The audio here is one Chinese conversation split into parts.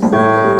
嗯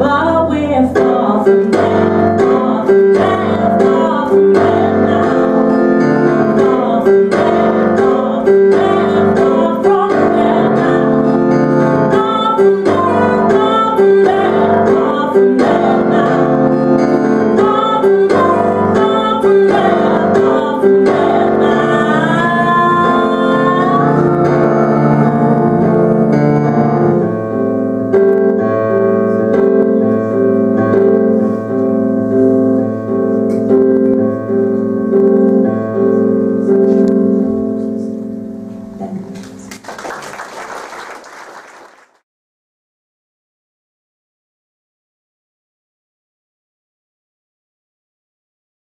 about